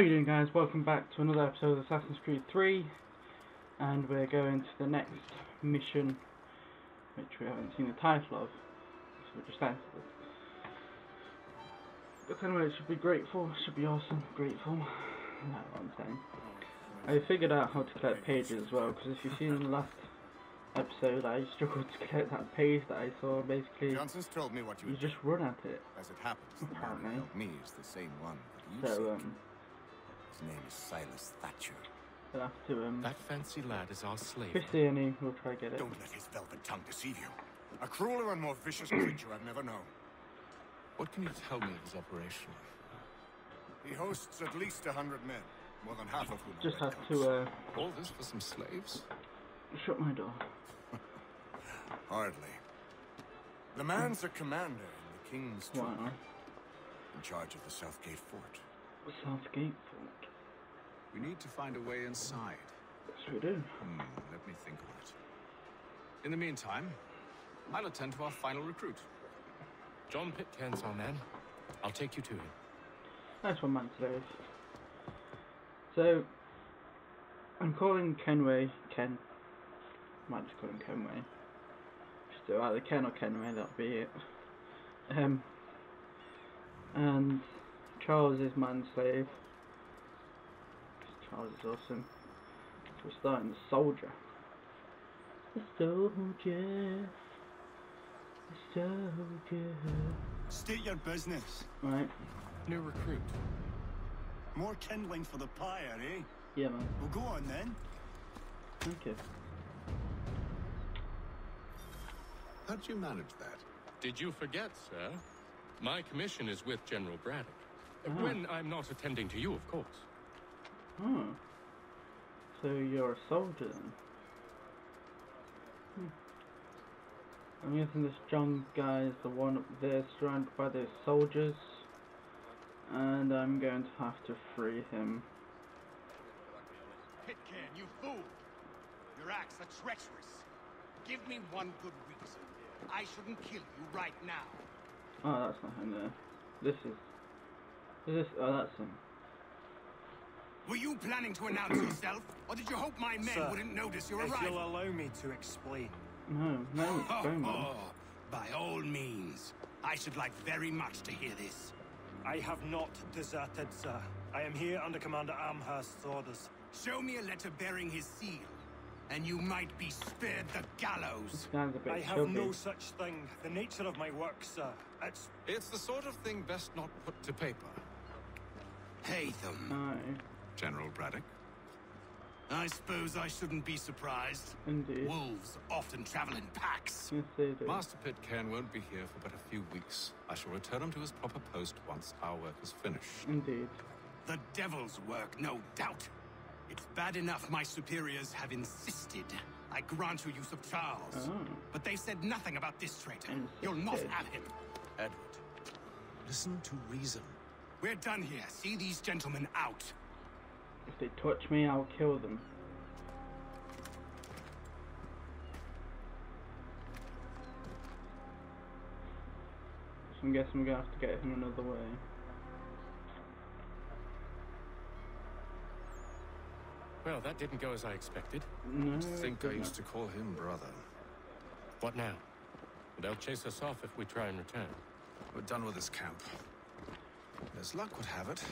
How you doing guys? Welcome back to another episode of Assassin's Creed 3 and we're going to the next mission which we haven't seen the title of so we just answered it. But anyway, it should be grateful, it should be awesome, grateful, that's what I'm saying. I figured out how to collect pages as well because if you've seen in the last episode I struggled to collect that page that I saw basically Johnson's told me what you you just run at it. As it happens, the Apparently. helped me is the same one that you So um, His name is Silas Thatcher. we'll have to um, That fancy lad is our slave. if there's any we'll try to get it. Don't let his velvet tongue deceive you. A crueler and more vicious creature I've never known. What can you tell me of his operation? He hosts at least a hundred men, more than half of whom Just red have to uh, All this for some slaves? shut my door. Hardly. The man's a commander in the King's troop, Wow. in charge of the Southgate Fort. The Southgate Fort. We need to find a way inside. Yes, we do. Hmm, let me think of it. In the meantime, I'll attend to our final recruit. John Pitcairn's our man. I'll take you to him. That's one, man, slave. So, I'm calling Kenway Ken. Might just call him Kenway. Just do either Ken or Kenway, that'll be it. Um, and Charles is manslave. 'Cause Charles is awesome. We're starting the soldier. The soldier. The soldier. State your business. Right, New recruit. More kindling for the pyre, eh? yeah man. Well, go on then. Thank you. How'd you manage that? Did you forget, sir? My commission is with General Braddock. Ah. When I'm not attending to you, of course. Oh. So you're a soldier then? Hmm. I'm guessing this John guy is the one up there surrounded by the soldiers. And I'm going to have to free him. Pitcairn, you fool! Your acts are treacherous. Give me one good reason. I shouldn't kill you right now. Oh, that's not him there. This is... Is this... Oh, that's him. Were you planning to announce yourself, or did you hope my men Sir, wouldn't notice your If you'll arrival? allow me to explain. No, no, it's Oh, Bowman. Oh, oh, by all means. I should like very much to hear this. I have not deserted, sir. I am here under Commander Amherst's orders. Show me a letter bearing his seal, and you might be spared the gallows. This guy's a bit I have chubby. no such thing. The nature of my work, sir. It's It's the sort of thing best not put to paper. Haytham. Aye, General Braddock. I suppose I shouldn't be surprised. indeed. Wolves often travel in packs. Yes, they do. Master Pitcairn won't be here for but a few weeks. I shall return him to his proper post once our work is finished. Indeed. The devil's work, no doubt. It's bad enough my superiors have insisted I grant you use of Charles. Oh. But they said nothing about this traitor. Insisted. You'll not have him. Edward, listen to reason. We're done here. See these gentlemen out. If they touch me, I'll kill them. So I'm guessing we're gonna have to get him another way. Well, that didn't go as I expected. No. I think I used to call him brother. What now? They'll chase us off if we try and return. We're done with this camp. As luck would have it,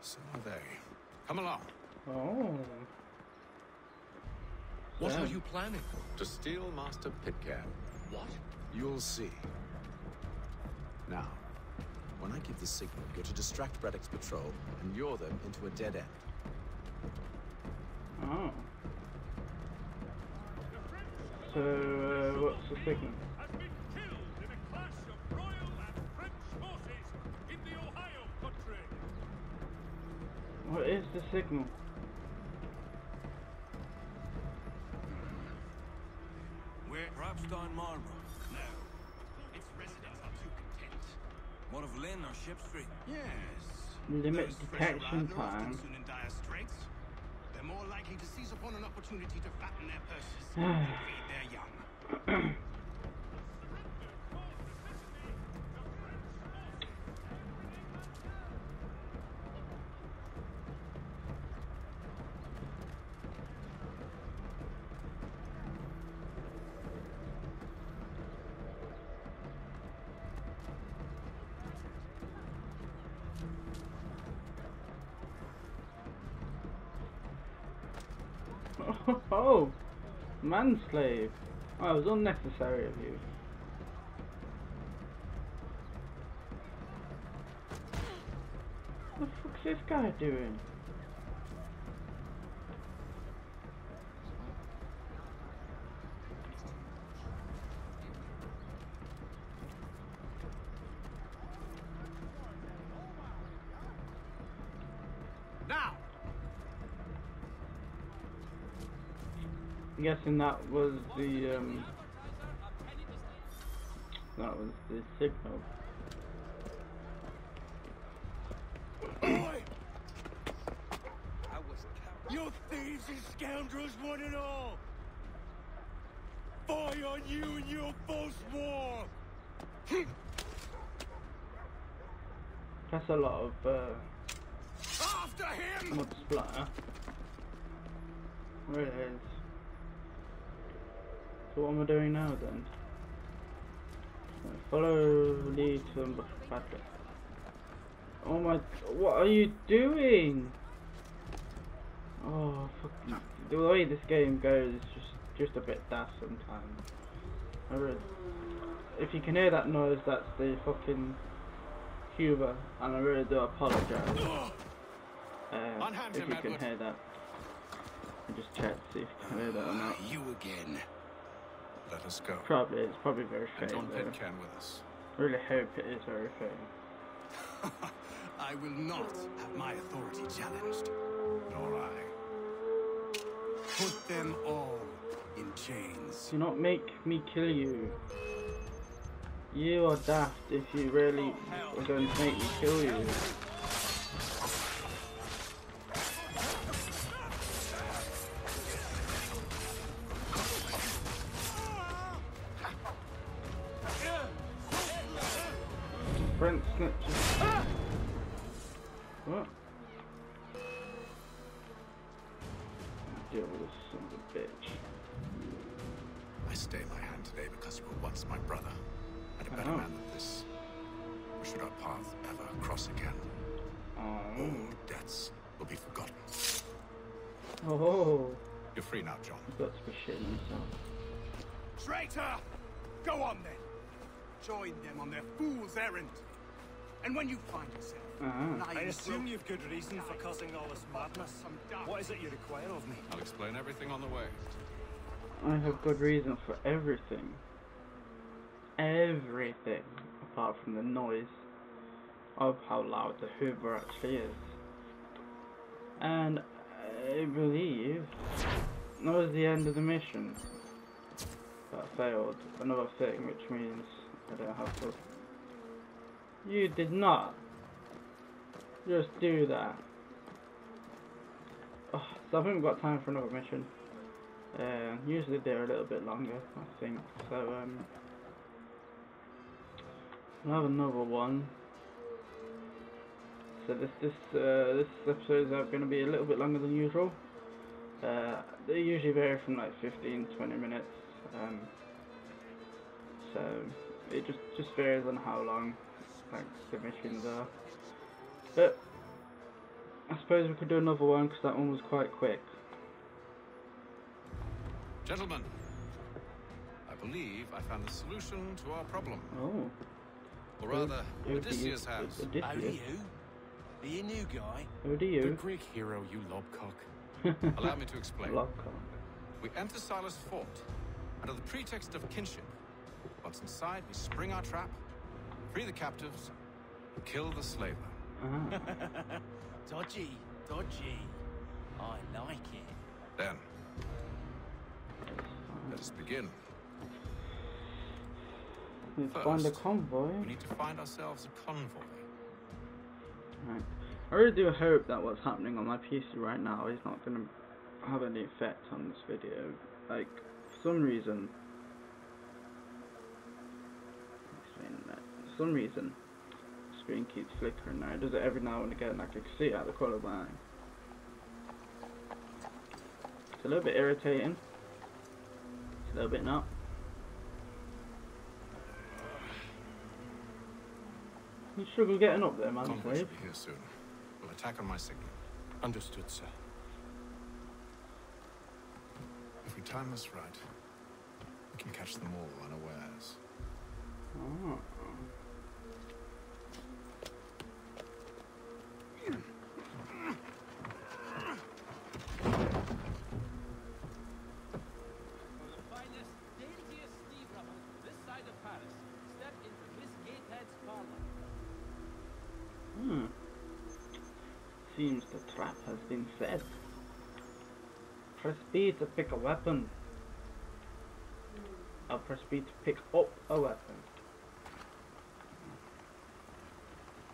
so are they. Come along. Oh. What Yeah. are you planning? To steal Master Pitcairn. What? You'll see. Now, when I give the signal, you're to distract Braddock's patrol and lure them into a dead end. Oh. So, uh, what's the signal? What is the signal? We're Perhaps Marlborough. no. Its residents are too content. What of Lynn or Ship Street? Yes. Limit Those detection arrived are often time. soon in dire straits. They're more likely to seize upon an opportunity to fatten their purses and feed their young. Oh, manslave. Oh, it was unnecessary of you. What the fuck's this guy doing? Now! I'm guessing that was the um that was the signal. You thieves and scoundrels, one and all! Fire on you and your false war! That's a lot of uh After him! mud splatter. There it is. So what am I doing now then? Follow lead to ambush Patrick. Oh my what are you doing? Oh fuck the way this game goes is just just a bit daft sometimes. I really, if you can hear that noise that's the fucking Cuba and I really do apologise. Uh, if you can hear that. I just check to see if you can hear that or not. You again. Let us go. Probably, it's probably very faint don't Ken with us. I really hope it is very faint. I will not have my authority challenged. Nor I. Put them all in chains. Do not make me kill you. You are daft if you really oh, are going to make me kill you. Deal with this son of a bitch. I stay my hand today because you were once my brother, and a better Oh. man than this. Or should our path ever cross again, Oh. all debts will be forgotten. Oh. You're free now, John. He's got to be shitting himself. Traitor! Go on then. Join them on their fool's errand. And when you find yourself Ah. lying I assume broken- you've good reason for causing all this madness. What is it you require of me? I'll explain everything on the way. I have good reason for everything. Everything. Apart from the noise of how loud the Hoover actually is. And I believe that was the end of the mission. That failed. Another thing, which means I don't have to. You did not just do that. Oh, so I think we've got time for another mission. Uh, usually they're a little bit longer, I think. So um, I'll have another one. So this this uh, this episode is going to be a little bit longer than usual. Uh, they usually vary from like 15, 20 minutes. Um, so it just just varies on how long like the missions are. But I suppose we could do another one because that one was quite quick. Gentlemen, I believe I found the solution to our problem. Oh. Or rather, Who do you- Odysseus has. Odysseus. Are you a new guy? Who do you? The you? Greek hero, you lobcock. Allow me to explain. Lobcock. We enter Silas' fort under the pretext of kinship. Once inside, we spring our trap, free the captives, kill the slaver. Dodgy, dodgy. I like it. Then, let us begin. Let's find a First, convoy. We need to find ourselves a convoy. Right. I really do hope that what's happening on my PC right now is not going to have any effect on this video. Like, for some reason. Explain that. For some reason, the screen keeps flickering now. It does it every now and again. Like, I can see it out of the corner of my eye. It's a little bit irritating. It's a little bit not. You struggle getting up there, man. Convoy Wave. should be here soon. We'll attack on my signal. Understood, sir. If we time this right, we can catch them all unawares. Oh. Been set. Press B to pick a weapon. I'll press B to pick up a weapon.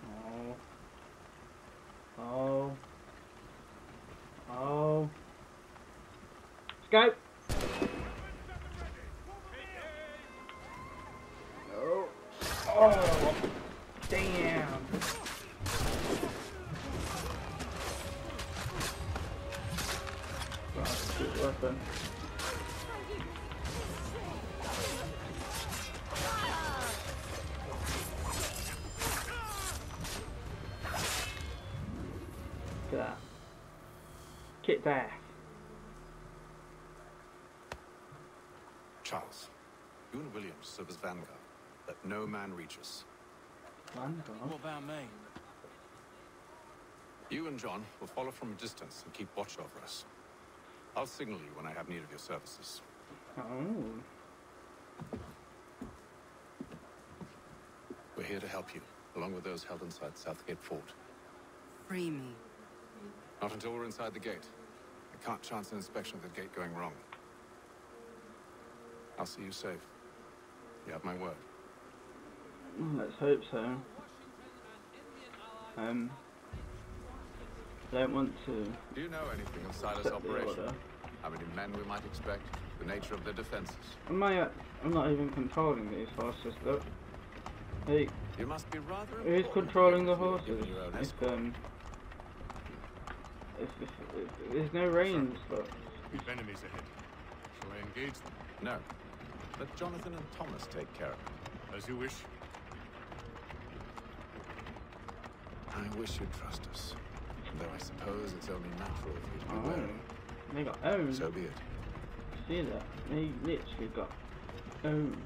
Oh. Oh. Oh. Let's. Vanguard. Let no man reach us. Vanguard. What about me? You and John will follow from a distance and keep watch over us. I'll signal you when I have need of your services. Oh. We're here to help you, along with those held inside Southgate Fort. Free me. Not until we're inside the gate. I can't chance an inspection of the gate going wrong. I'll see you safe. You have my word. Let's hope so. Um, I don't want to Do you know anything of Silas' operation? How many men we might expect? The nature of their defenses? Am I? uh, I'm not even controlling these horses. Look. Hey, You must be rather. who's controlling the horses? given your own If um, if, if, if there's no reins, look. We've enemies ahead. Shall I engage them? No. Let Johnson and Thomas take care of it. As you wish. I wish you'd trust us. Though I suppose it's only natural for you to be Oh, wary. they got owned. So be it. See that? They literally got owned.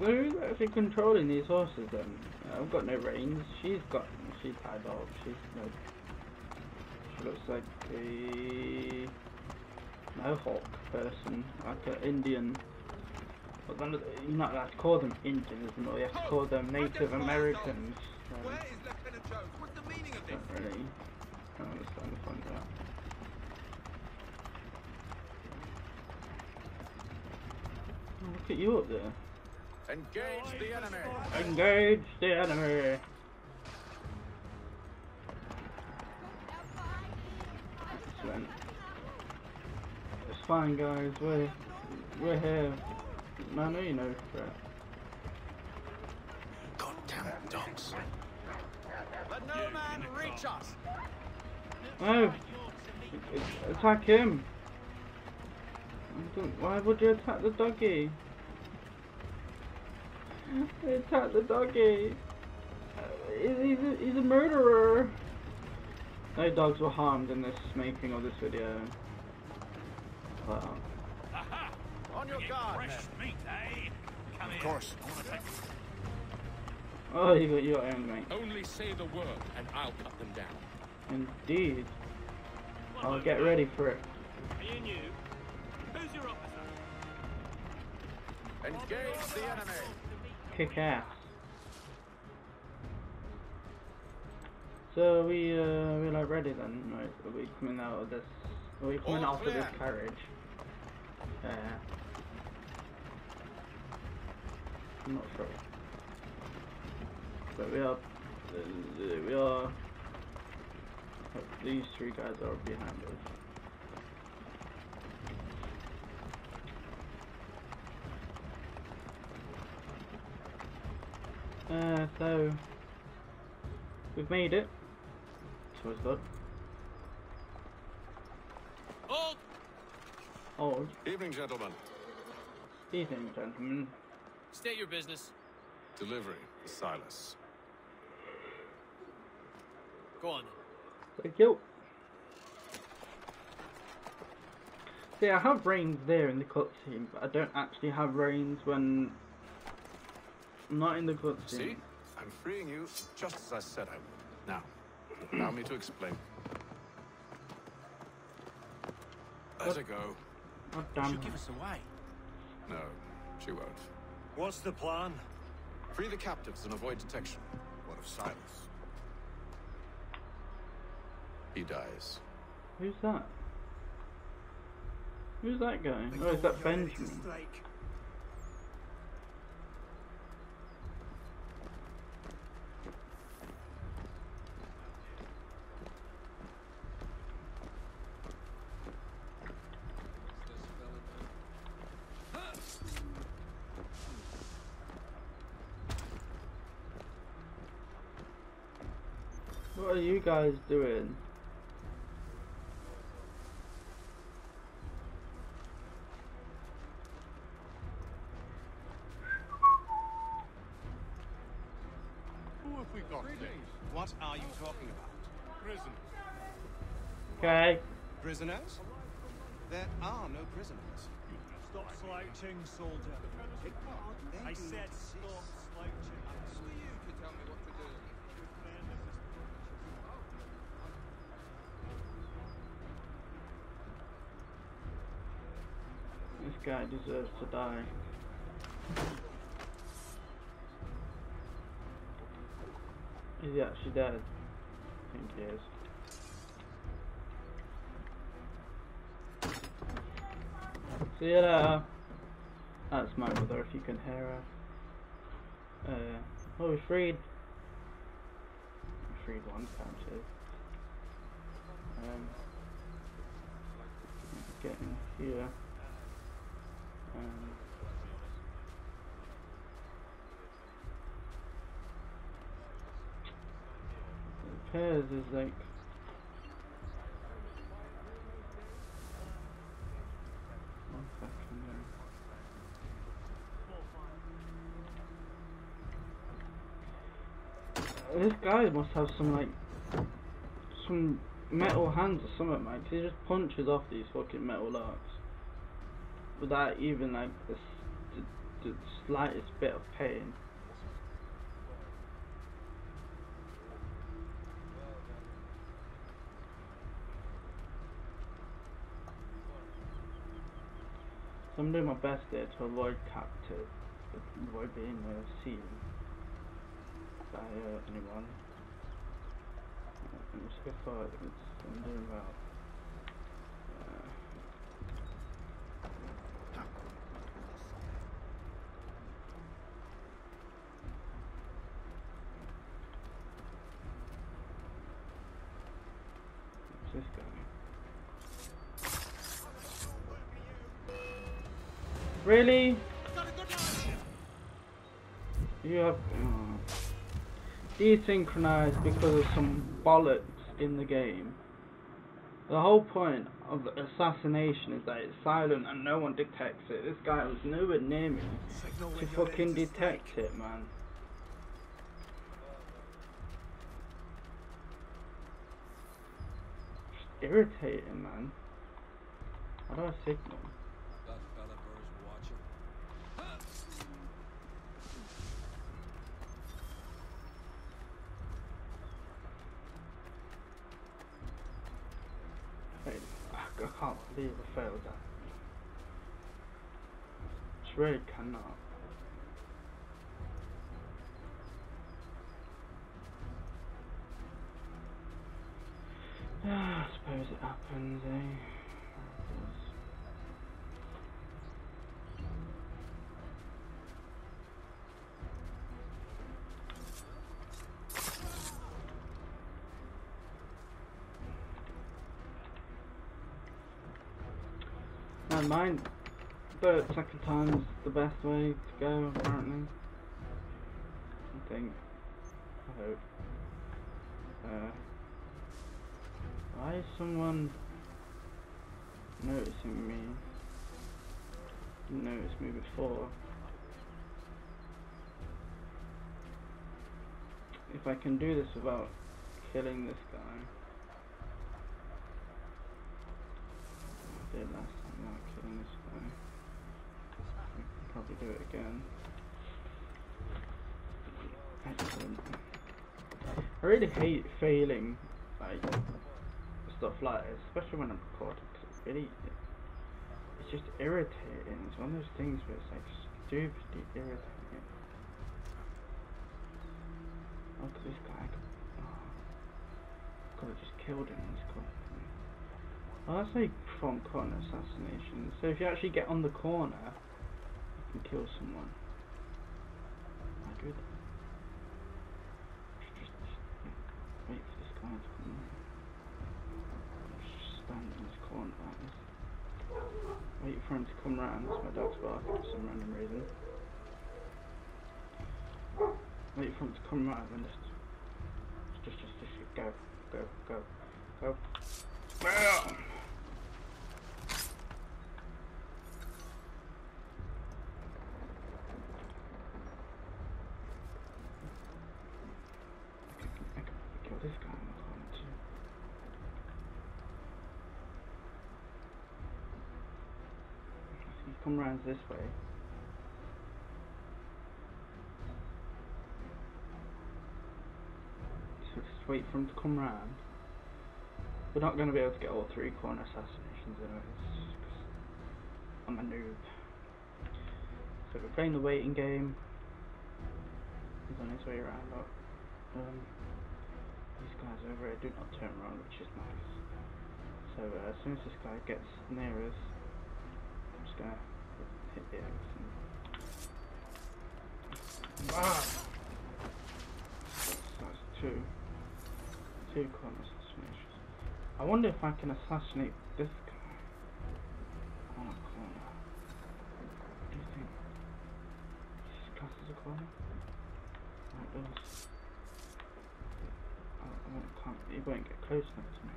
Well, who's actually controlling these horses then? I've got no reins. She's got. She's tied up. She's no. She looks like a mohawk person, like an Indian. But then you're not allowed to call them Indians anymore. You have to call them Native Americans. Um, Where is Lieutenant Jones? What's the meaning of this? don't really don't understand the point of that. Oh, look at you up there. Engage the enemy! Engage the enemy. Fine, guys. We're we're here. I know you know threat. Goddamn dogs. Let no man reach us. No! Attack him! I don't- Why would you attack the doggy? Attack the doggy! Uh, he's, he's, a, he's a murderer! No dogs were harmed in this making of this video. Wow. Aha! On your guard, fresh meat, eh? Come Of course. I want to take Oh, you got your own mate. Only say the word, and I'll cut them down. Indeed. I'll get ready for it. Me and you. Who's your officer? Engage the enemy! Kick ass. So are we uh are we like ready then? Right, are we coming out of this are we out of this carriage? Yeah. I'm not sure. But we are uh, we are these three guys are behind us. Uh, so we've made it. So it's good. Old Evening, gentlemen. evening, gentlemen. State your business. Delivery for Silas. Go on. Thank you. See, I have reins there in the cutscene, but I don't actually have reins when I'm not in the cutscene. See? I'm freeing you just as I said I would. Now, allow me to explain. Let her go. God damn She'll give us away. No, she won't. What's the plan? Free the captives and avoid detection. What of Silas? He dies. Who's that? Who's that guy? They Oh, is that you were ready to Benjamin? Guys doing? Who have we got there? What are you talking about? Prison. Okay. Prisoners? There are no prisoners. Stop slouching, soldier. I said stop slouching. Who are you to tell me what to do? Good friend of Mr. This guy deserves to die. Is he actually dead? I think he is. See you later. That's my mother if you can hear her. Uh, oh, we freed. We freed one captive. Um, getting here. Um, repairs is like. This guy must have some like some metal hands or something, man. 'cause he just punches off these fucking metal logs without even like the, the, slightest bit of pain. So I'm doing my best there to avoid captive, avoid being uh, seen by uh, anyone. I'm just gonna it's I'm doing well. Uh, Who's this guy? Really? You have oh. desynchronized because of some bollocks in the game. The whole point of assassination is that it's silent and no one detects it. This guy was nowhere near me to fucking detect it, man. Irritating, man. How do I signal? That fella bears watching. Wait, I can't believe I failed that. Just really cannot. I suppose it happens, eh? Happens. Never mind. But second time's the best way to go, apparently. I think. I hope. Uh, why is someone noticing me? Didn't notice me before. If I can do this without killing this guy. I did last time, that killing this guy. We can probably do it again. I really hate failing like stuff like this, especially when I'm recording, because it really it's just irritating. It's one of those things where it's like stupidly irritating. Oh, Look at this guy. Oh, could have just killed him. He's got. Well, that's like from corner assassination. So if you actually get on the corner, can kill someone. I good. Just, just, just wait for this guy to come in. Just stand in this corner like this. Wait for him to come round. My dog's barking for some random reason. Wait for him to come round and just, just, just, just, just go, go, go, go. Bam! I can, I can kill this guy in the corner too. Round this way. So just wait for him to come round. We're not going to be able to get all three corner assassinations anyways, I'm a noob. So we're playing the waiting game. He's on his way around, look. Um, these guys over here do not turn around, which is nice. So uh, as soon as this guy gets near us, I'm just gonna That's, two, two corner assassinations. I wonder if I can assassinate this guy on a corner. Do you think? This class as a corner? Oh, it does. Oh, I won't, can't, he won't get close enough to me.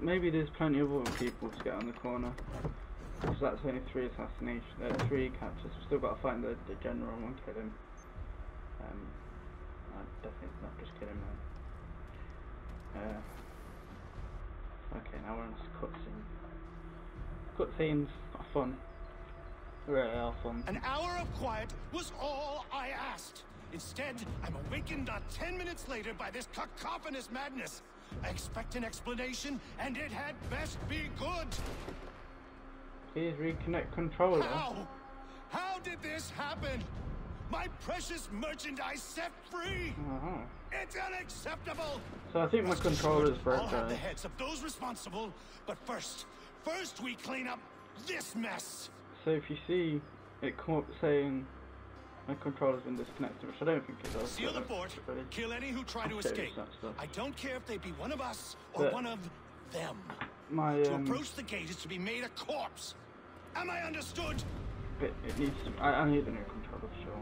Maybe there's plenty of other people to get on the corner. Because that's only three assassination, uh, three captures. We've still got to find the, the general and kill him. Um, I definitely not just kill him then. Uh, okay, now we're on this cutscene. Cutscenes are fun. Really are fun. An hour of quiet was all I asked. Instead, I'm awakened not ten minutes later by this cacophonous madness. I expect an explanation, and it had best be good. Please reconnect controller. How? How did this happen? My precious merchandise set free! Uh-huh. It's unacceptable! So I think my controller's I'll have the heads of those responsible, but first, first we clean up this mess. So if you see it come up saying my controller's been disconnected, which I don't think it does. Seal the port. Kill any who try to escape. I don't care if they be one of us or But- one of them. My To um, approach the gate is to be made a corpse. Am I understood? it, it needs. To, I, I need a new controller for sure.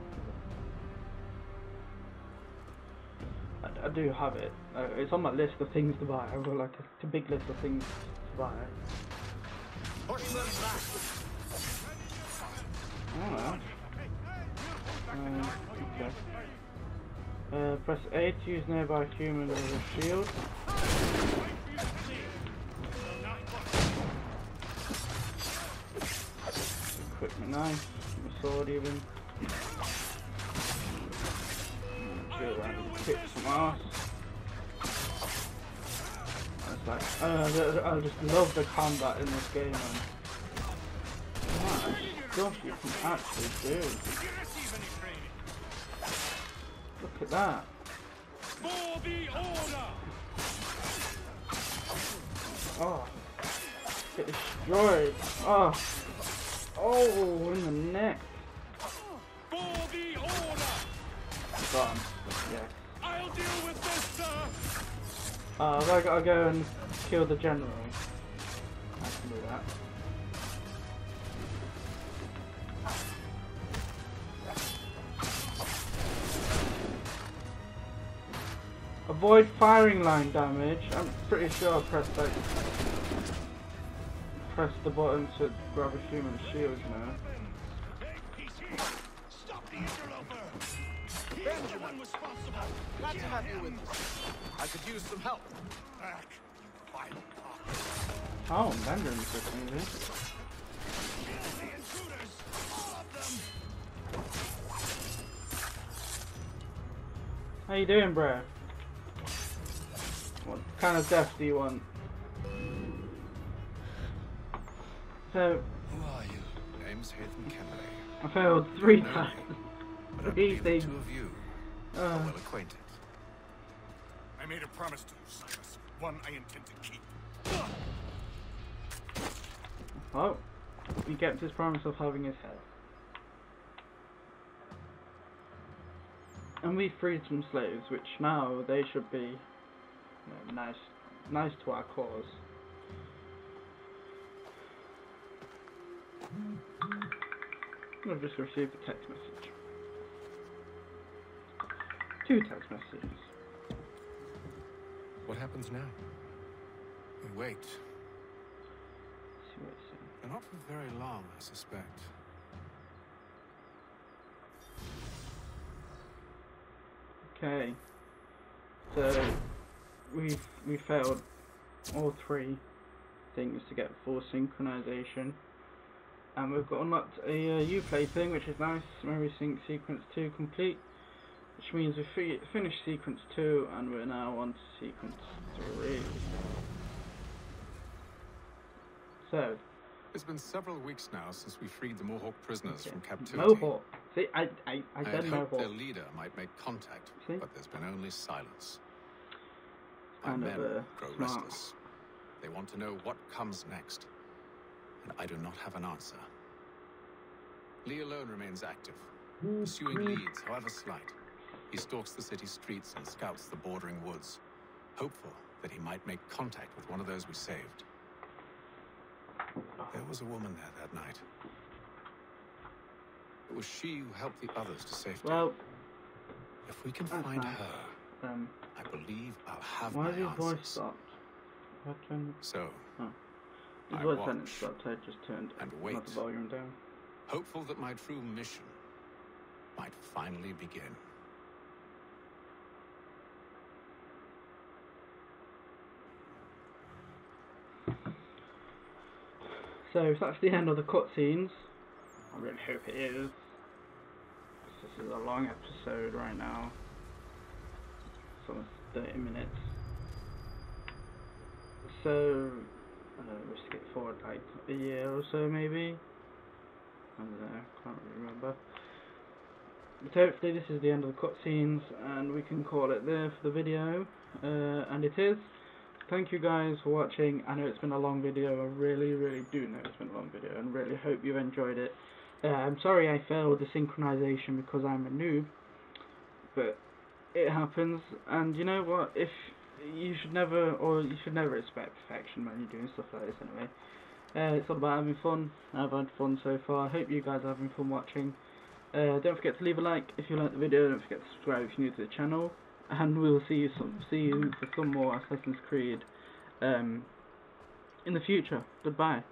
I, I do have it. Uh, it's on my list of things to buy. I've got like a, a big list of things to buy. Push them back. Oh, okay. Uh, press A to use nearby human as a shield. Equipment knife, my sword even. Go around and kick some ass. It's like, uh, I just love the combat in this game, man. Stuff you can actually do. Look at that. For the order! Oh. Get destroyed. Oh. Oh, in the neck. For the order! Gone. Yeah. I'll deal with this, sir! Uh, I gotta go and kill the general? I can do that. Avoid firing line damage. I'm pretty sure I pressed like press the button to grab a human shield, now. know. Hey, PC! Stop the interloper! He's the one responsible. Glad to have you with us. I could use some help. Back. Oh, Benjamin's listening to this. Kill the intruders. All of them. How you doing, bro? What kind of death do you want? So, Who are you? Name's Haytham Kenway. I failed three times. name, But I Three things. two of you Uh, are well acquainted. I made a promise to you, Silas. One I intend to keep. well, he kept his promise of having his head. And we freed some slaves, which now they should be nice, nice to our cause. I've just received a text message. Two text messages. What happens now? We wait. Let's see what it's saying. And not for very long, I suspect. Okay. So we we failed all three things to get full synchronization. And we've got unlocked a uh, Uplay thing, which is nice. Memory sync sequence 2 complete. Which means we fi finished sequence 2 and we're now on to sequence 3. So, It's been several weeks now since we freed the Mohawk prisoners okay. from captivity. Mohawk. See, I, I, I I said had hoped their leader might make contact, See? but there's been only silence. My Kind of, men uh, grow smart. restless. They want to know what comes next, and I do not have an answer. Lee alone remains active, pursuing leads, however slight. He stalks the city streets and scouts the bordering woods, hopeful that he might make contact with one of those we saved. There was a woman there that night. It was she who helped the others to safety. Well, if we can find nice. her, um, I believe I'll have why my did your voice stop? I turned, So, oh. his I voice watch hadn't stopped, I just turned and wait. the volume down. hopeful that my true mission might finally begin. So that's the end of the cutscenes. I really hope it is. This is a long episode right now. Almost 30 minutes. So, I uh, we skip forward like a year or so maybe. I don't know, can't really remember. But hopefully this is the end of the cutscenes and we can call it there for the video. Uh, and it is. Thank you guys for watching. I know it's been a long video. I really, really do know it's been a long video and really hope you enjoyed it. Uh, I'm sorry I failed the synchronization because I'm a noob. But it happens and you know what? If you should never or you should never expect perfection when you're doing stuff like this anyway. Uh, it's all about having fun. I've had fun so far. I hope you guys are having fun watching. Uh, don't forget to leave a like if you like the video. Don't forget to subscribe if you're new to the channel. And we'll see you some see you for some more Assassin's Creed um, in the future. Goodbye.